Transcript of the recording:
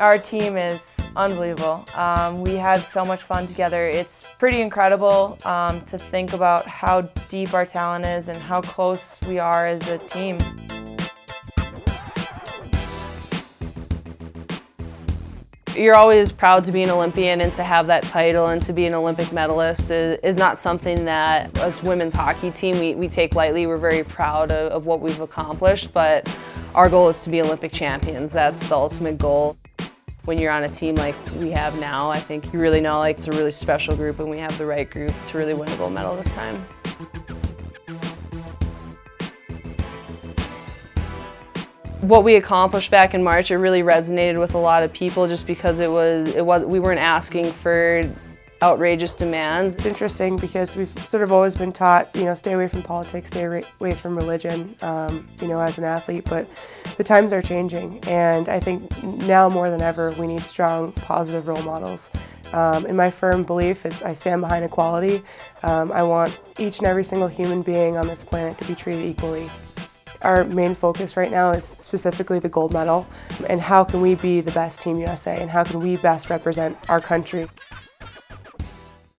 Our team is unbelievable. Um, we have so much fun together. It's pretty incredible um, to think about how deep our talent is and how close we are as a team. You're always proud to be an Olympian and to have that title and to be an Olympic medalist is, is not something that as women's hockey team we, we take lightly. We're very proud of, of what we've accomplished, but our goal is to be Olympic champions. That's the ultimate goal. When you're on a team like we have now, I think you really know like it's a really special group and we have the right group to really win a gold medal this time. what we accomplished back in March, it really resonated with a lot of people just because it was, it was we weren't asking for outrageous demands. It's interesting because we've sort of always been taught, you know, stay away from politics, stay away from religion, um, you know, as an athlete, but the times are changing and I think now more than ever we need strong, positive role models. Um, and my firm belief is I stand behind equality. Um, I want each and every single human being on this planet to be treated equally. Our main focus right now is specifically the gold medal and how can we be the best Team USA and how can we best represent our country.